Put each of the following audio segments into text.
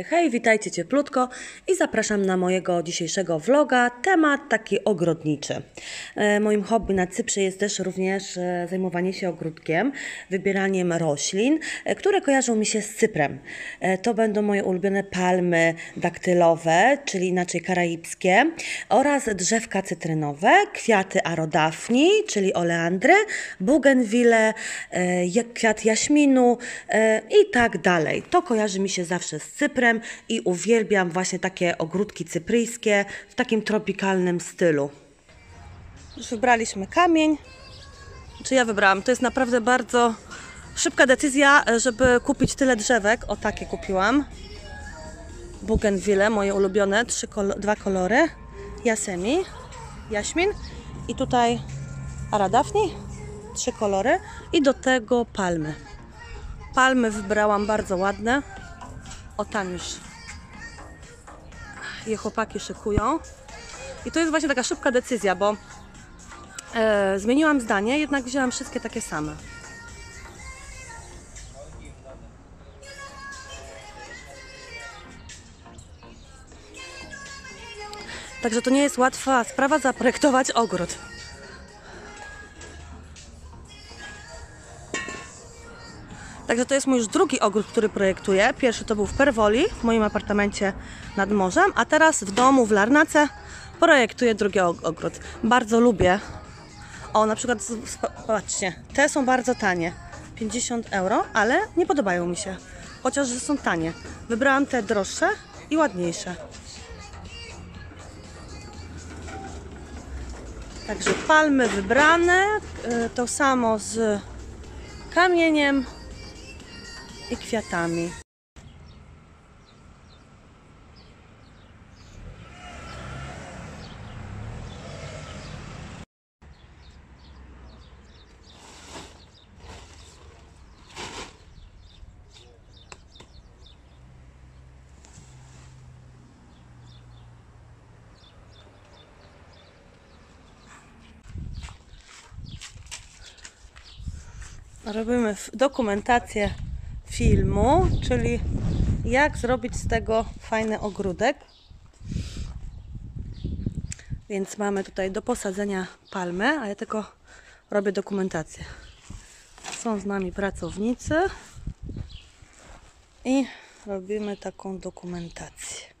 hej, witajcie cieplutko i zapraszam na mojego dzisiejszego vloga. Temat taki ogrodniczy. E, moim hobby na Cyprze jest też również e, zajmowanie się ogródkiem, wybieraniem roślin, e, które kojarzą mi się z Cyprem. To będą moje ulubione palmy daktylowe, czyli inaczej karaibskie, oraz drzewka cytrynowe, kwiaty arodafni, czyli oleandry, bugenwille, e, jak- kwiat jaśminu i tak dalej. To kojarzy mi się zawsze z Cyprem i uwielbiam właśnie takie ogródki cypryjskie w takim tropikalnym stylu. Już wybraliśmy kamień. Czy ja wybrałam? To jest naprawdę bardzo szybka decyzja, żeby kupić tyle drzewek. O takie kupiłam. Bougainville, moje ulubione, trzy kolo- dwa kolory. Jasemi, jaśmin i tutaj aradafni, trzy kolory i do tego palmy. Palmy wybrałam bardzo ładne. O tam już je chłopaki szykują. I to jest właśnie taka szybka decyzja, bo e, zmieniłam zdanie, jednak wzięłam wszystkie takie same. Także to nie jest łatwa sprawa zaprojektować ogród. Także to jest mój już drugi ogród, który projektuję. Pierwszy to był w Perwoli, w moim apartamencie nad morzem, a teraz w domu w Larnace projektuję drugi og- ogród. Bardzo lubię. O, na przykład, patrzcie, te są bardzo tanie. 50 euro, ale nie podobają mi się. Chociaż są tanie. Wybrałam te droższe i ładniejsze. Także palmy wybrane. y, To samo z kamieniem i kwiatami. Robimy dokumentację filmu, czyli jak zrobić z tego fajny ogródek. Więc mamy tutaj do posadzenia palmę, a ja tylko robię dokumentację. Są z nami pracownicy i robimy taką dokumentację.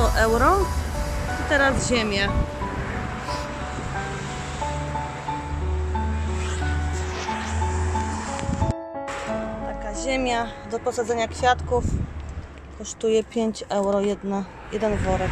100 euro. I teraz ziemię. Taka ziemia do posadzenia kwiatków kosztuje 5 euro jedna, jeden worek.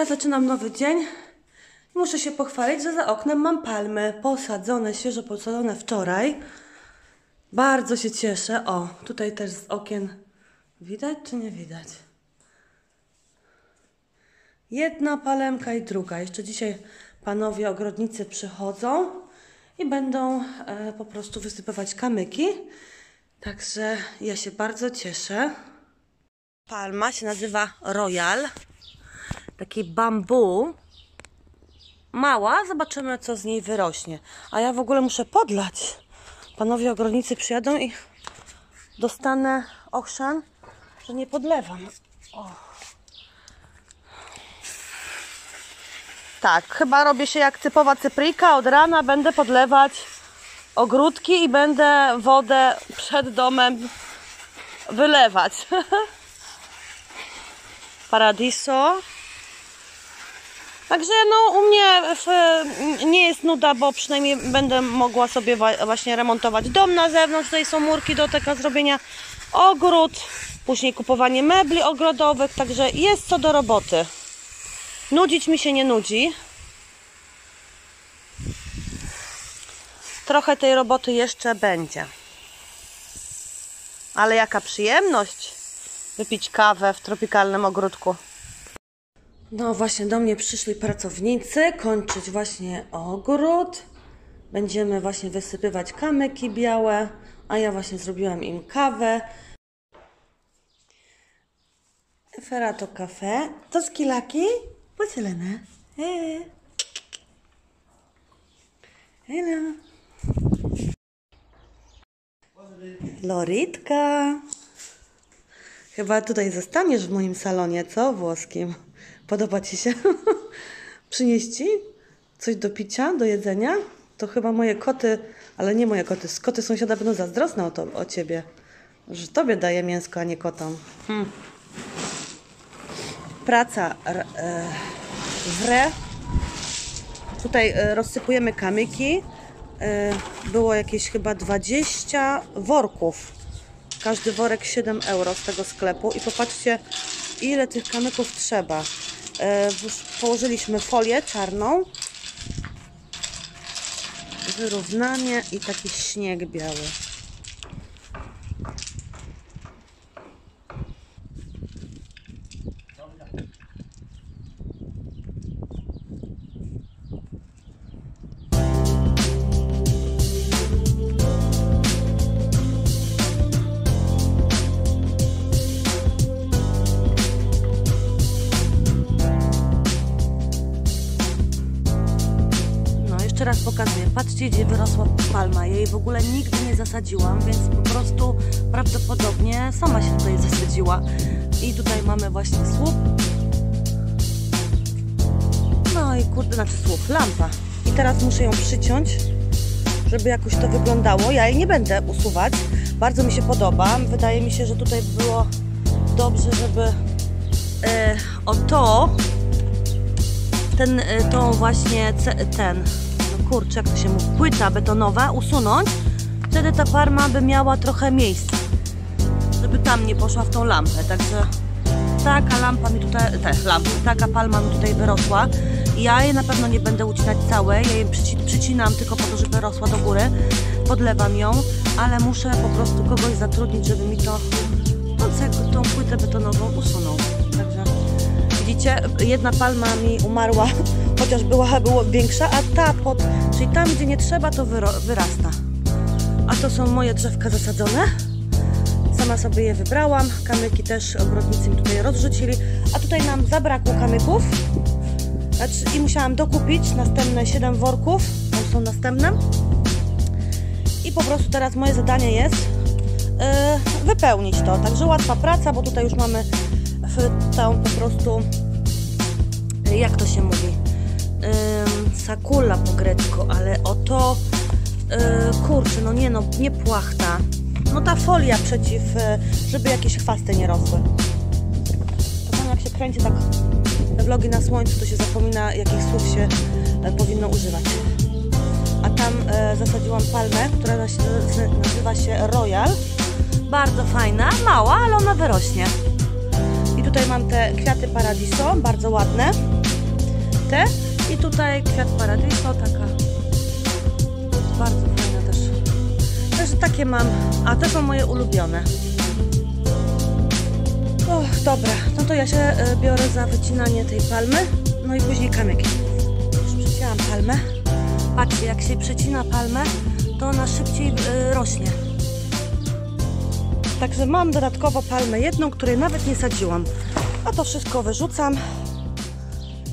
Ja zaczynam nowy dzień. Muszę się pochwalić, że za oknem mam palmy posadzone, świeżo posadzone wczoraj. Bardzo się cieszę. O, tutaj też z okien widać czy nie widać? Jedna palemka i druga. Jeszcze dzisiaj panowie ogrodnicy przychodzą i będą e, po prostu wysypywać kamyki. Także ja się bardzo cieszę. Palma się nazywa Royal. Taki bambu. Mała, zobaczymy co z niej wyrośnie. A ja w ogóle muszę podlać. Panowie ogrodnicy przyjadą i dostanę ochrzan, że nie podlewam. O. Tak, chyba robię się jak typowa cypryjka. Od rana będę podlewać ogródki i będę wodę przed domem wylewać. Paradiso. Także no u mnie w, nie jest nuda, bo przynajmniej będę mogła sobie właśnie remontować dom na zewnątrz. Tutaj są murki do tego zrobienia ogród, później kupowanie mebli ogrodowych, także jest co do roboty. Nudzić mi się nie nudzi. Trochę tej roboty jeszcze będzie. Ale jaka przyjemność wypić kawę w tropikalnym ogródku. No właśnie do mnie przyszli pracownicy kończyć właśnie ogród. Będziemy właśnie wysypywać kamyki białe, a ja właśnie zrobiłam im kawę. Ferato kafe. To skilaki? Podzielone. Eee. Hello. Loritka. Chyba tutaj zostaniesz w moim salonie, co? Włoskim. Podoba Ci się? Przynieść Ci coś do picia, do jedzenia? To chyba moje koty, ale nie moje koty, koty sąsiada będą zazdrosne o, to, o Ciebie. Że Tobie daję mięsko, a nie kotom. Hmm. Praca r- e, w re. Tutaj e, rozsypujemy kamyki. E, było jakieś chyba 20 worków. Każdy worek 7 euro z tego sklepu. I popatrzcie, ile tych kamyków trzeba. E, położyliśmy folię czarną. Wyrównanie i taki śnieg biały. Patrzcie, gdzie wyrosła palma. Jej w ogóle nigdy nie zasadziłam, więc po prostu prawdopodobnie sama się tutaj zasadziła. I tutaj mamy właśnie słup. No i kurde, znaczy słup, lampa. I teraz muszę ją przyciąć, żeby jakoś to wyglądało. Ja jej nie będę usuwać. Bardzo mi się podoba. Wydaje mi się, że tutaj by było dobrze, żeby e, o to ten, y, tą właśnie ten, kurczę, jak to się mówi, płyta betonowa usunąć, wtedy ta farma by miała trochę miejsca, żeby tam nie poszła w tą lampę, także taka lampa mi tutaj, te lampy, taka palma mi tutaj wyrosła. Ja jej na pewno nie będę ucinać całej, ja jej przyci- przycinam tylko po to, żeby rosła do góry, podlewam ją, ale muszę po prostu kogoś zatrudnić, żeby mi to, no, ceg- tą płytę betonową usunął, także widzicie, jedna palma mi umarła, chociaż była było większa, a ta pod, czyli tam gdzie nie trzeba to wyrasta. A to są moje drzewka zasadzone. Sama sobie je wybrałam. Kamyki też ogrodnicy mi tutaj rozrzucili. A tutaj nam zabrakło kamyków. Znaczy, I musiałam dokupić następne 7 worków. Tam są następne. I po prostu teraz moje zadanie jest yy, wypełnić to. Także łatwa praca, bo tutaj już mamy tą po prostu jak to się mówi? Sakula po grecku, ale oto yy, kurczę, no nie no, nie płachta. No ta folia przeciw, yy, żeby jakieś chwasty nie rosły. Czasami jak się kręci tak vlogi na słońcu, to się zapomina jakich słów się e, powinno używać. A tam e, zasadziłam palmę, która z- nazywa się Royal. Bardzo fajna, mała, ale ona wyrośnie. I tutaj mam te kwiaty paradiso, bardzo ładne. Te i tutaj kwiat paradiso, taka bardzo fajna też. Także takie mam, a te są moje ulubione. O, dobra, no to ja się e, biorę za wycinanie tej palmy, no i później kamyki. Już przecięłam palmę. Patrzcie, jak się przecina palmę, to ona szybciej e, rośnie. Także mam dodatkowo palmę jedną, której nawet nie sadziłam. A to wszystko wyrzucam.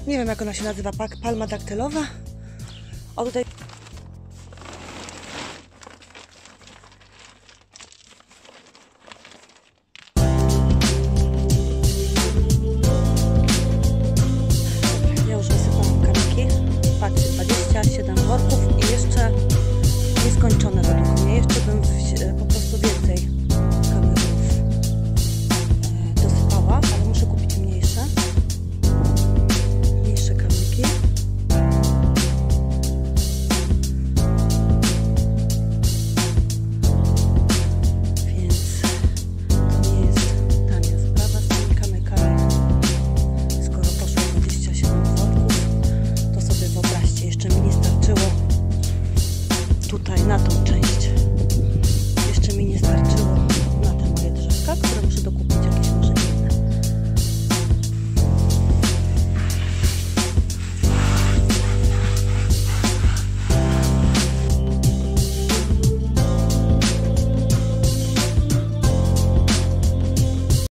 Nie wiem jak ona się nazywa, palma daktylowa. O tutaj